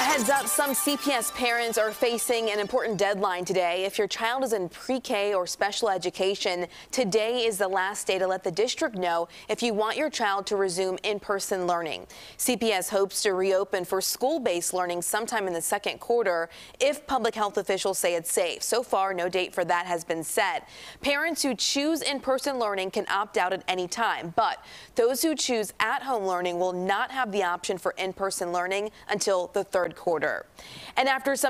A heads up, some CPS parents are facing an important deadline today. If your child is in pre-K or special education, today is the last day to let the district know if you want your child to resume in-person learning. CPS hopes to reopen for school-based learning sometime in the second quarter if public health officials say it's safe. So far, no date for that has been set. Parents who choose in-person learning can opt out at any time, but those who choose at-home learning will not have the option for in-person learning until the third quarter. And after some